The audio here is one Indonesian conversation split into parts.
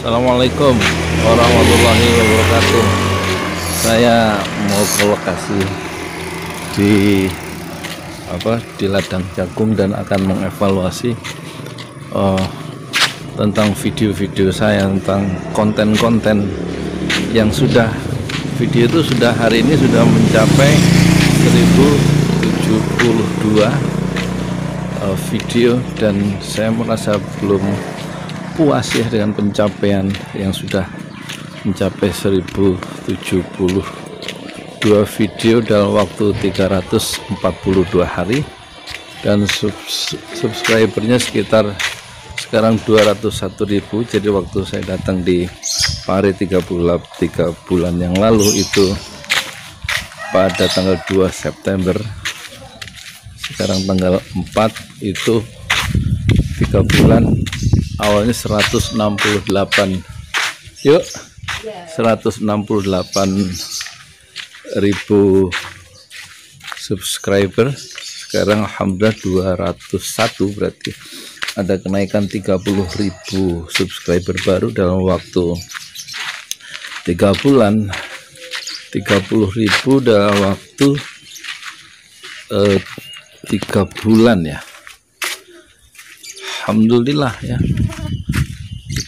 Assalamualaikum warahmatullahi wabarakatuh. Saya mau ke lokasi di apa di ladang jagung dan akan mengevaluasi uh, tentang video-video saya tentang konten-konten yang sudah video itu sudah hari ini sudah mencapai 1072 uh, video dan saya merasa belum puas ya dengan pencapaian yang sudah mencapai 1072 video dalam waktu 342 hari. Dan sub subscribernya sekitar sekarang 201.000 jadi waktu saya datang di Pare 3 bulan 3 bulan yang lalu itu pada tanggal 2 September sekarang tanggal 4 itu 3 bulan awalnya 168 yuk. 168 ribu subscriber. Sekarang Alhamdulillah 201 berarti. Ada kenaikan 30.000 subscriber baru dalam waktu 3 bulan. 30.000 dalam waktu eh, 3 bulan ya. Alhamdulillah ya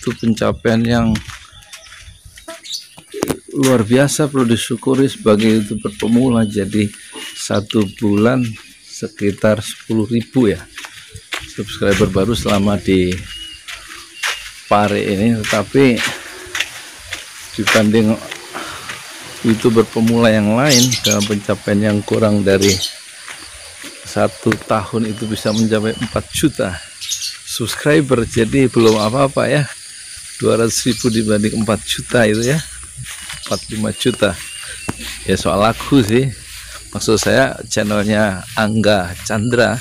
itu pencapaian yang luar biasa perlu disyukuri sebagai itu pemula jadi satu bulan sekitar 10.000 ya subscriber baru selama di Pare ini. Tetapi dibanding youtuber pemula yang lain dengan pencapaian yang kurang dari satu tahun itu bisa mencapai 4 juta subscriber. Jadi belum apa-apa ya 200.000 dibanding 4 juta itu ya. 45 juta. Ya soal lagu sih. Maksud saya channelnya Angga Chandra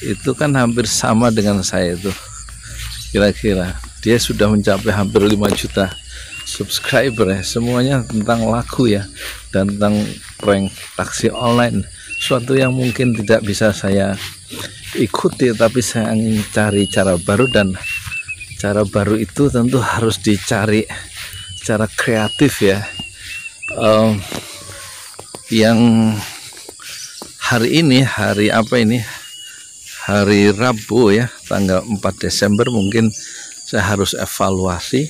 itu kan hampir sama dengan saya itu. Kira-kira. Dia sudah mencapai hampir 5 juta subscriber ya. Semuanya tentang lagu ya. Dan tentang prank taksi online. Suatu yang mungkin tidak bisa saya ikuti tapi saya ingin cari cara baru dan cara baru itu tentu harus dicari secara kreatif ya. Um, yang hari ini hari apa ini? Hari Rabu ya tanggal 4 Desember mungkin saya harus evaluasi.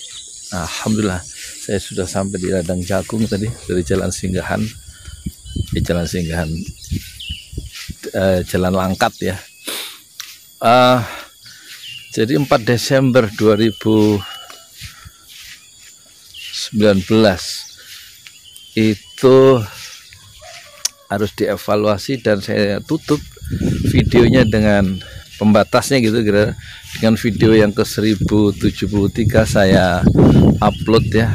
Alhamdulillah saya sudah sampai di ladang jagung tadi dari jalan singgahan. Di jalan singgahan eh, jalan langkat ya. Uh, jadi 4 Desember 2019 itu harus dievaluasi dan saya tutup videonya dengan pembatasnya gitu kira dengan video yang ke 1073 saya upload ya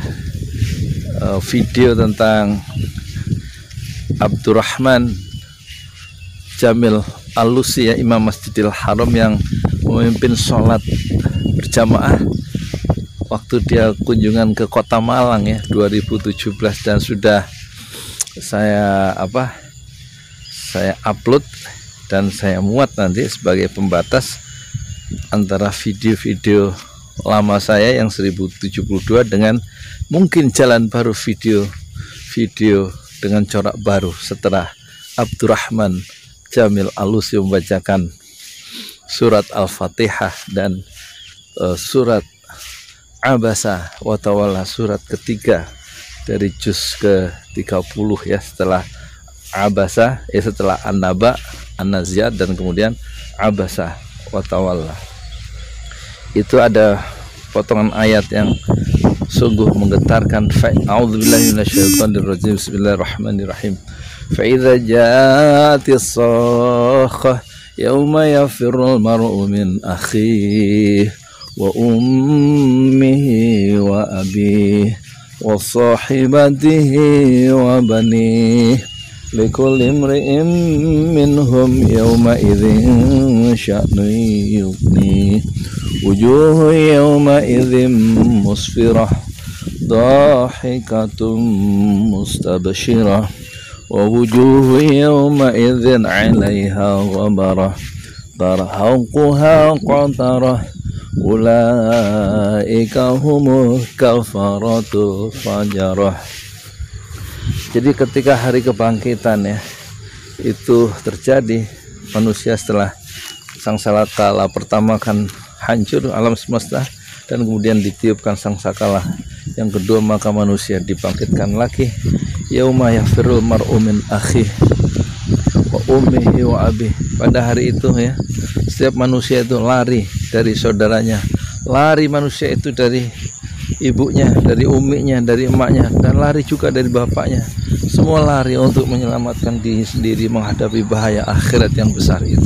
uh, video tentang Abdurrahman Jamil Alusi ya Imam Masjidil Haram yang memimpin sholat berjamaah waktu dia kunjungan ke kota Malang ya 2017 dan sudah saya apa saya upload dan saya muat nanti sebagai pembatas antara video-video lama saya yang 1072 dengan mungkin jalan baru video video dengan corak baru setelah Abdurrahman Jamil Alusi membacakan surat Al-Fatihah dan uh, surat Abasa Watawala surat ketiga dari juz ke-30 ya setelah Abasa ya setelah An-Naba, an dan kemudian Abasa Watawala. Itu ada potongan ayat yang sungguh menggetarkan A'udzubillahi minasyaitonir. Bismillahirrahmanirrahim. Sakhah يوم يفر المرء من أخيه وأمه وأبيه وصاحبته وبنيه لكل امرئ منهم يومئذ شأن يغنيه. وجوه يومئذ مسفرة ضاحكة مستبشرة. ووجوه يومئذ عليها غبرة ترهقها قطرة ulaika humul kafaratu fajarah jadi ketika hari kebangkitan ya itu terjadi manusia setelah sang salakala pertama kan hancur alam semesta dan kemudian ditiupkan sang sakala yang kedua maka manusia dibangkitkan lagi yauma yafirul mar'u min akhi wa ummihi wa abi. Pada hari itu ya setiap manusia itu lari dari saudaranya. Lari manusia itu dari ibunya dari uminya dari emaknya dan lari juga dari bapaknya. Semua lari untuk menyelamatkan diri sendiri menghadapi bahaya akhirat yang besar itu.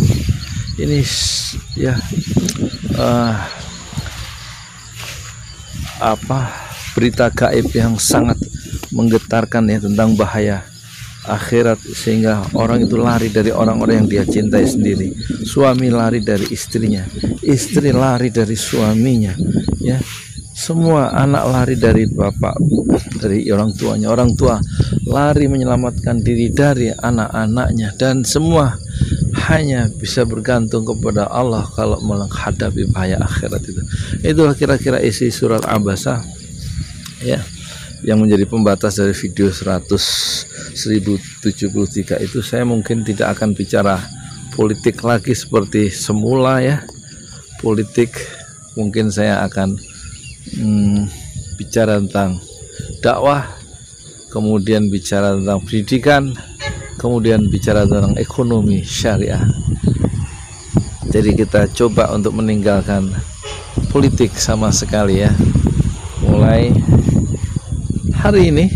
Ini ya uh, apa berita gaib yang sangat menggetarkan ya tentang bahaya akhirat sehingga orang itu lari dari orang-orang yang dia cintai sendiri. Suami lari dari istrinya istri lari dari suaminya ya. Semua anak lari dari bapak dari orang tuanya. Orang tua lari menyelamatkan diri dari anak-anaknya dan semua hanya bisa bergantung kepada Allah kalau menghadapi bahaya akhirat itu. Itulah kira-kira isi surat Abasa ya yang menjadi pembatas dari video 100 1073 itu saya mungkin tidak akan bicara politik lagi seperti semula ya. Politik mungkin saya akan hmm, bicara tentang dakwah kemudian bicara tentang pendidikan kemudian bicara tentang ekonomi syariah. Jadi kita coba untuk meninggalkan politik sama sekali ya. Mulai hari ini.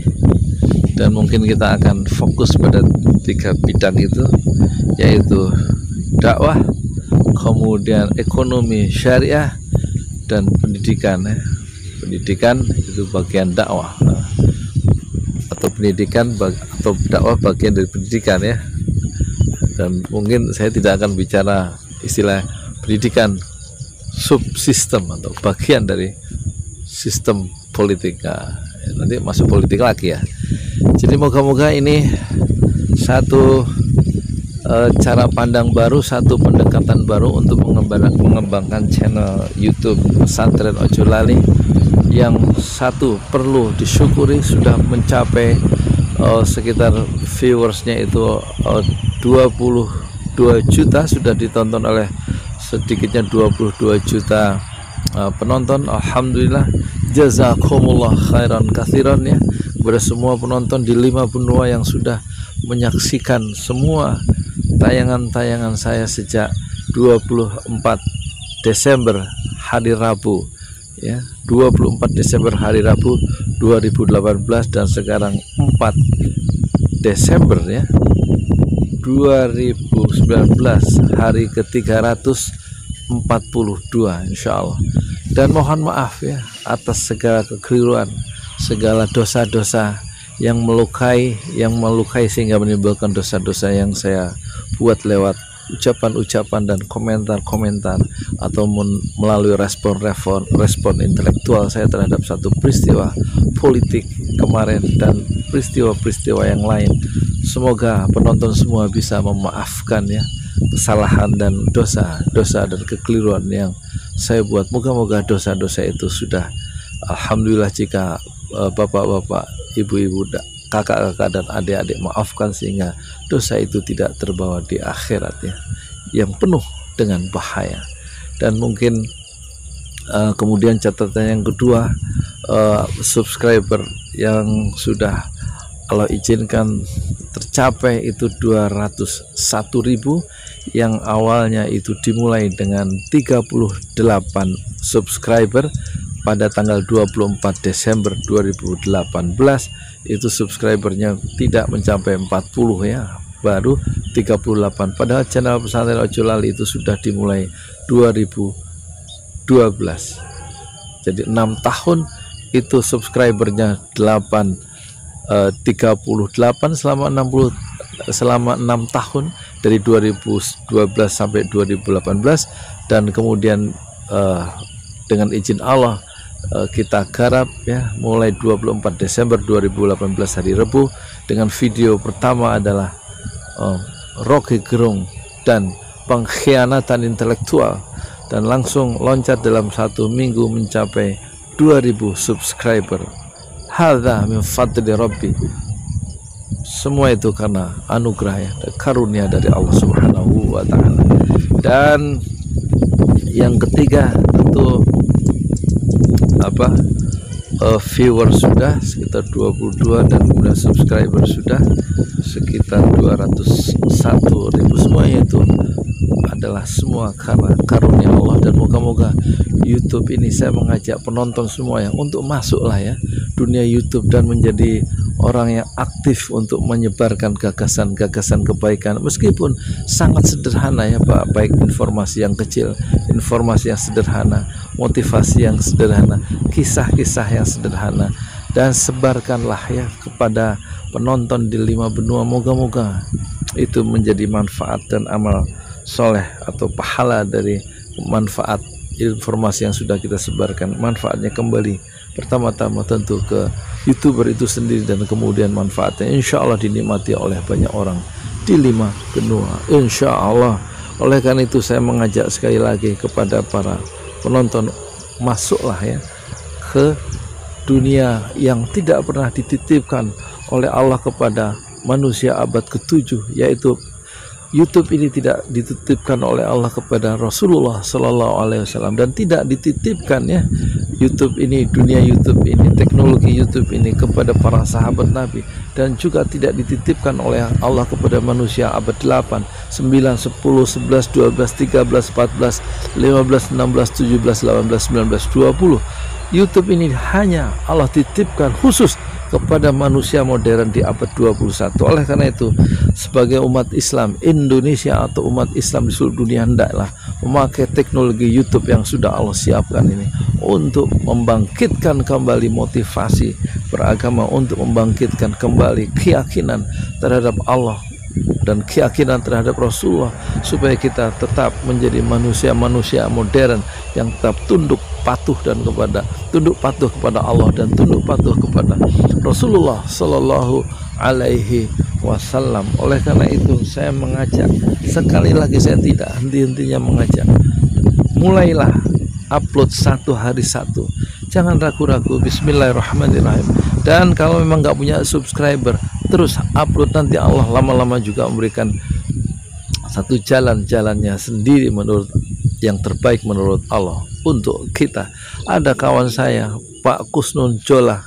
Dan mungkin kita akan fokus pada tiga bidang itu yaitu dakwah kemudian ekonomi syariah dan pendidikan ya. pendidikan itu bagian dakwah. Atau pendidikan atau dakwah bagian dari pendidikan ya. Dan mungkin saya tidak akan bicara istilah pendidikan subsistem atau bagian dari sistem politik. Nah, nanti masuk politik lagi ya. Jadi moga-moga ini satu e, cara pandang baru satu pendekatan baru untuk mengembangkan, mengembangkan channel YouTube pesantren Ojo Lali yang satu perlu disyukuri sudah mencapai e, sekitar viewersnya itu e, 22 juta sudah ditonton oleh sedikitnya 22 juta penonton. Alhamdulillah jazakumullah khairan kathiran ya kepada semua penonton di lima benua yang sudah menyaksikan semua tayangan-tayangan saya sejak 24 Desember hari Rabu ya. 24 Desember hari Rabu 2018 dan sekarang 4 Desember ya. 2019 hari ke-342 insya Allah dan mohon maaf ya atas segala kekeliruan segala dosa-dosa yang melukai yang melukai sehingga menimbulkan dosa-dosa yang saya buat lewat ucapan-ucapan dan komentar-komentar atau melalui respon-respon respon intelektual saya terhadap satu peristiwa politik kemarin dan peristiwa-peristiwa yang lain. Semoga penonton semua bisa memaafkan ya kesalahan dan dosa dosa dan kekeliruan yang saya buat. Moga-moga dosa-dosa itu sudah Alhamdulillah jika eh, bapak-bapak ibu-ibu kakak-kakak dan adik-adik maafkan sehingga dosa itu tidak terbawa di akhirat ya yang penuh dengan bahaya. Dan mungkin uh, kemudian catatan yang kedua uh, subscriber yang sudah kalau izinkan tercapai itu 201.000 yang awalnya itu dimulai dengan 38 subscriber pada tanggal 24 Desember 2018 itu subscribernya tidak mencapai 40 ya baru 38 padahal channel pesantren Ojo Lali itu sudah dimulai 2012 jadi enam tahun itu subscribernya 8 eh, 38 selama 60 selama enam tahun dari 2012 sampai 2018 dan kemudian uh, dengan izin Allah uh, kita garap ya mulai 24 Desember 2018 hari Rebu dengan video pertama adalah uh, Rocky Gerung dan pengkhianatan intelektual. Dan langsung loncat dalam satu minggu mencapai 2000 subscriber hadza min fadli rabbi. Semua itu karena anugerah ya karunia dari Allah Subhanahu wa taala. Dan yang ketiga tentu apa? Uh, viewer sudah sekitar 22 dan kemudian subscriber sudah sekitar 201 ribu semuanya itu adalah semua karena karunia Allah. Dan moga-moga YouTube ini saya mengajak penonton semuanya untuk masuklah ya dunia YouTube dan menjadi orang yang aktif untuk menyebarkan gagasan-gagasan kebaikan. Meskipun sangat sederhana ya Pak baik informasi yang kecil informasi yang sederhana motivasi yang sederhana kisah-kisah yang sederhana. Dan sebarkanlah ya kepada penonton di lima benua. Moga-moga itu menjadi manfaat dan amal soleh atau pahala dari manfaat informasi yang sudah kita sebarkan. Manfaatnya kembali pertama-tama tentu ke youtuber itu sendiri dan kemudian manfaatnya. Insya Allah dinikmati oleh banyak orang. Di lima benua. Insya Allah oleh karena itu saya mengajak sekali lagi kepada para penonton masuklah ya ke dunia yang tidak pernah dititipkan oleh Allah kepada manusia abad ke-7 yaitu YouTube ini tidak dititipkan oleh Allah kepada Rasulullah Sallallahu Alaihi Wasallam. Dan tidak dititipkan ya YouTube ini dunia YouTube ini teknologi YouTube ini kepada para sahabat Nabi dan juga tidak dititipkan oleh Allah kepada manusia abad 8, 9, 10, 11, 12, 13, 14, 15, 16, 17, 18, 19, 20 YouTube ini hanya Allah titipkan khusus kepada manusia modern di abad 21. Oleh karena itu, sebagai umat Islam Indonesia atau umat Islam di seluruh dunia hendaklah memakai teknologi YouTube yang sudah Allah siapkan ini untuk membangkitkan kembali motivasi beragama untuk membangkitkan kembali keyakinan terhadap Allah dan keyakinan terhadap Rasulullah supaya kita tetap menjadi manusia-manusia modern yang tetap tunduk patuh dan kepada tunduk patuh kepada Allah dan tunduk patuh kepada Rasulullah Sallallahu Alaihi Wasallam. Oleh karena itu saya mengajak sekali lagi saya tidak henti-hentinya mengajak mulailah upload satu hari satu jangan ragu-ragu Bismillahirrahmanirrahim dan kalau memang nggak punya subscriber terus upload nanti Allah lama-lama juga memberikan satu jalan-jalannya sendiri menurut yang terbaik menurut Allah untuk kita. Ada kawan saya, Pak Kusnun Jola.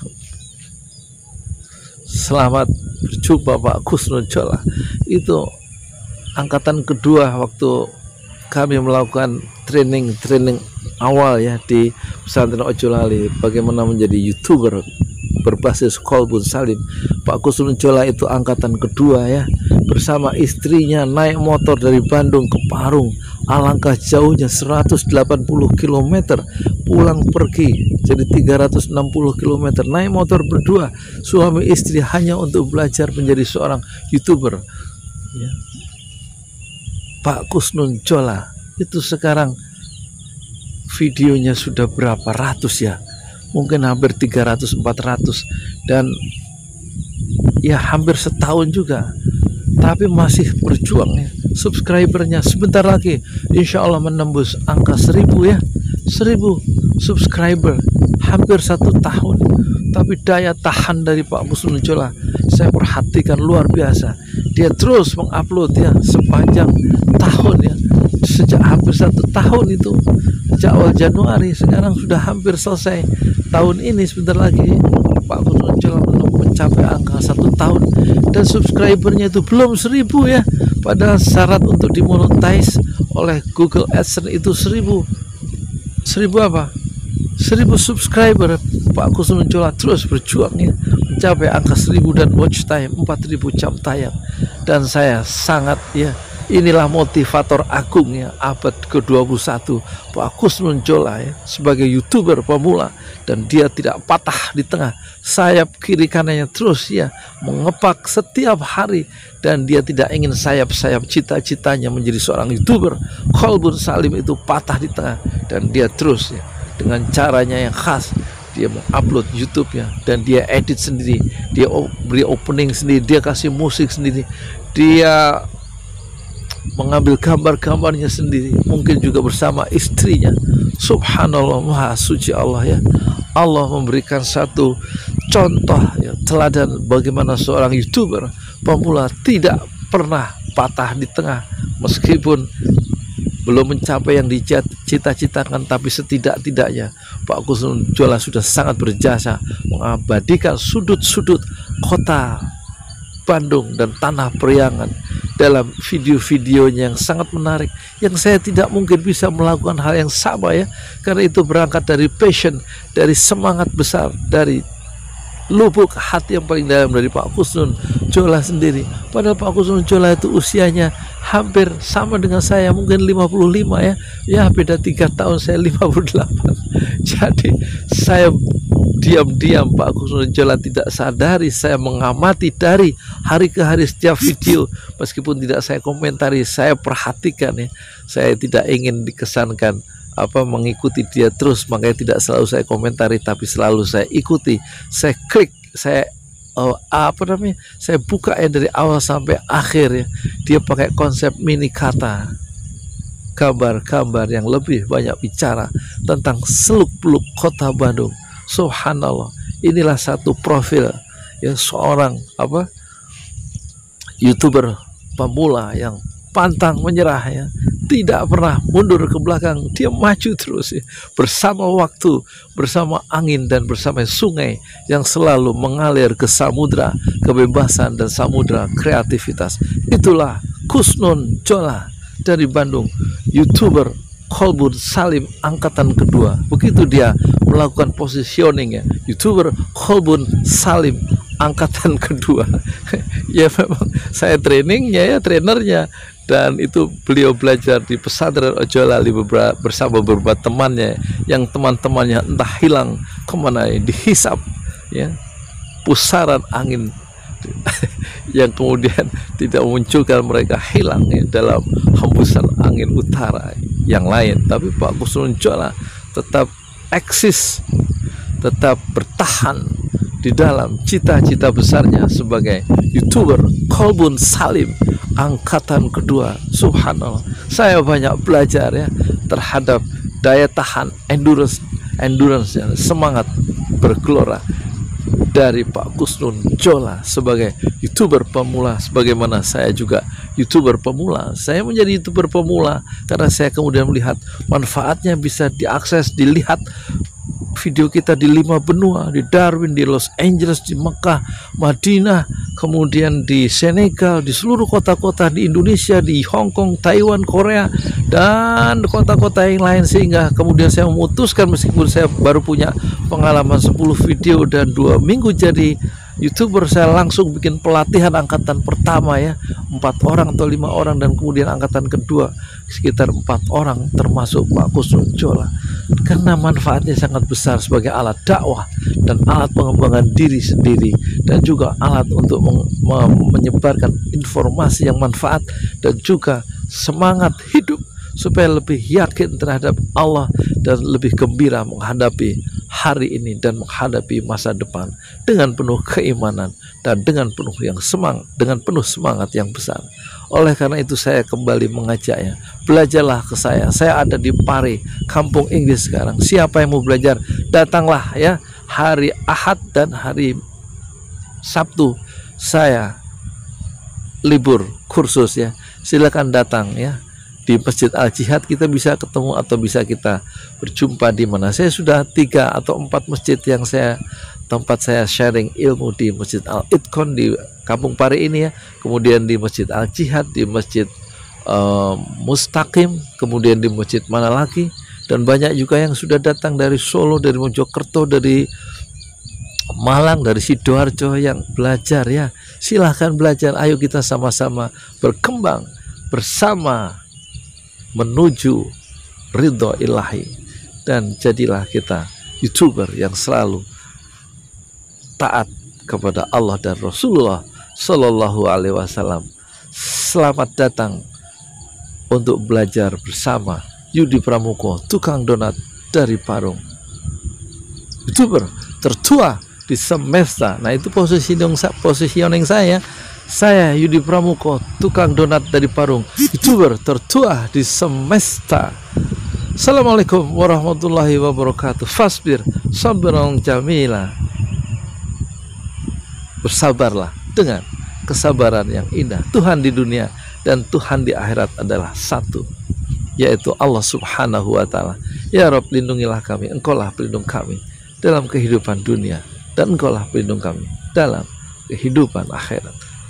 Selamat berjumpa Pak Kusnun Jola. Itu angkatan kedua waktu kami melakukan training-training awal ya di pesantren Ojolali. Bagaimana menjadi youtuber berbasis Kolbun Salim. Pak Kusnun Jola itu angkatan kedua ya. Bersama istrinya naik motor dari Bandung ke Parung. Alangkah jauhnya 180 km pulang pergi. Jadi 360 km naik motor berdua. Suami istri hanya untuk belajar menjadi seorang youtuber. Ya. Pak Kusnun Jola itu sekarang videonya sudah berapa ratus ya? Mungkin hampir 300 400 dan ya hampir setahun juga. Tapi masih berjuang ya. Subscribernya sebentar lagi. Insya Allah menembus angka seribu ya. Seribu subscriber hampir satu tahun. Tapi daya tahan dari Pak Muslim Jola saya perhatikan luar biasa. Dia terus mengupload ya sepanjang tahun ya. Sejak hampir satu tahun itu sejak awal Januari sekarang sudah hampir selesai. Tahun ini sebentar lagi Pak Muslim Jola mencapai angka satu tahun. Dan subscribernya itu belum seribu ya. Padahal syarat untuk dimonetize oleh Google AdSense itu seribu. Seribu apa seribu subscriber Pak Kusum Mencola terus berjuang ya mencapai angka seribu dan watch time 4000 jam tayang. Dan saya sangat ya inilah motivator agung ya abad ke-21 Pak Kusnun Jola ya sebagai youtuber pemula dan dia tidak patah di tengah. Sayap kiri kanannya terus ya mengepak setiap hari dan dia tidak ingin sayap-sayap cita-citanya menjadi seorang youtuber. Kolbun Salim itu patah di tengah dan dia terus ya dengan caranya yang khas. Dia mengupload YouTube-nya dan dia edit sendiri. Dia beri opening sendiri dia kasih musik sendiri. Dia mengambil gambar-gambarnya sendiri mungkin juga bersama istrinya. Subhanallah maha suci Allah ya. Allah memberikan satu contoh ya, teladan bagaimana seorang youtuber pemula tidak pernah patah di tengah. Meskipun belum mencapai yang dicita-citakan tapi setidak-tidaknya Pak Kusnul Jola sudah sangat berjasa mengabadikan sudut-sudut kota Bandung dan Tanah Periangan dalam video-videonya yang sangat menarik yang saya tidak mungkin bisa melakukan hal yang sama ya karena itu berangkat dari passion dari semangat besar dari lubuk hati yang paling dalam dari Pak Kusnul Jola sendiri. Padahal Pak Kusnul Jola itu usianya hampir sama dengan saya mungkin 55 ya. Ya beda tiga tahun saya 58 jadi saya diam-diam Pak Kusnul Jola tidak sadari saya mengamati dari hari ke hari setiap video. Meskipun tidak saya komentari saya perhatikan ya. Saya tidak ingin dikesankan apa mengikuti dia terus makanya tidak selalu saya komentari tapi selalu saya ikuti. Saya klik saya oh, apa namanya? Saya buka ya dari awal sampai akhir ya. Dia pakai konsep mini kata. Kabar-kabar yang lebih banyak bicara tentang seluk beluk kota Bandung. Subhanallah. Inilah satu profil ya seorang apa? Youtuber pemula yang pantang menyerah ya tidak pernah mundur ke belakang. Dia maju terus ya. Bersama waktu bersama angin dan bersama sungai yang selalu mengalir ke samudra kebebasan dan samudra kreativitas. Itulah Kusnun Jola dari Bandung youtuber Kolbun Salim angkatan kedua. Begitu dia melakukan positioning ya. Youtuber Kolbun Salim angkatan kedua. Ya memang saya trainingnya ya trainernya dan itu beliau belajar di pesantren Ojolali bersama beberapa temannya. Yang teman-temannya entah hilang ke mana dihisap ya. Pusaran angin yang kemudian tidak memunculkan mereka hilang ya, dalam hembusan angin utara yang lain. Tapi Pak Kusnul tetap eksis tetap bertahan di dalam cita-cita besarnya sebagai youtuber Kolbun Salim angkatan kedua. Subhanallah. Saya banyak belajar ya terhadap daya tahan endurance endurance semangat bergelora dari Pak Kusnun Jola sebagai youtuber pemula. Sebagaimana saya juga youtuber pemula. Saya menjadi youtuber pemula karena saya kemudian melihat manfaatnya bisa diakses dilihat video kita di lima benua di Darwin di Los Angeles di Mekah Madinah kemudian di Senegal di seluruh kota-kota di Indonesia di Hong Kong Taiwan Korea dan kota-kota yang lain. Sehingga kemudian saya memutuskan meskipun saya baru punya pengalaman 10 video dan dua minggu jadi youtuber saya langsung bikin pelatihan angkatan pertama ya empat orang atau lima orang dan kemudian angkatan kedua sekitar empat orang termasuk Pak Kusnul Jola karena manfaatnya sangat besar sebagai alat dakwah dan alat pengembangan diri sendiri dan juga alat untuk menyebarkan informasi yang manfaat dan juga semangat hidup supaya lebih yakin terhadap Allah dan lebih gembira menghadapi hari ini dan menghadapi masa depan dengan penuh keimanan dan dengan penuh yang semang dengan penuh semangat yang besar. Oleh karena itu saya kembali mengajaknya, belajarlah ke saya. Saya ada di Pare, kampung Inggris sekarang. Siapa yang mau belajar, datanglah ya hari Ahad dan hari Sabtu saya libur kursus ya. Silakan datang ya di Masjid Al Jihad kita bisa ketemu atau bisa kita berjumpa di mana. Saya sudah tiga atau empat masjid yang saya tempat saya sharing ilmu di Masjid Al Itqon di Kampung Pari ini ya. Kemudian di Masjid Al Jihad di Masjid uh, Mustaqim kemudian di masjid mana lagi. Dan banyak juga yang sudah datang dari Solo dari Mojokerto dari Malang dari Sidoarjo yang belajar ya. Silahkan belajar. Ayo kita sama-sama berkembang bersama menuju ridho ilahi dan jadilah kita youtuber yang selalu taat kepada Allah dan Rasulullah Shallallahu Alaihi Wasallam. Selamat datang untuk belajar bersama Yudi Pramuko, tukang donat dari Parung. Youtuber tertua di semesta. Nah itu positioning positioning saya Saya Yudi Pramuko, tukang donat dari Parung, youtuber tertua di semesta. Assalamualaikum warahmatullahi wabarakatuh. Fasbir, sabrang jamila. Bersabarlah dengan kesabaran yang indah. Tuhan di dunia dan Tuhan di akhirat adalah satu, yaitu Allah Subhanahu wa taala. Ya Rob, lindungilah kami, Engkaulah pelindung kami dalam kehidupan dunia dan Engkaulah pelindung kami dalam kehidupan akhirat.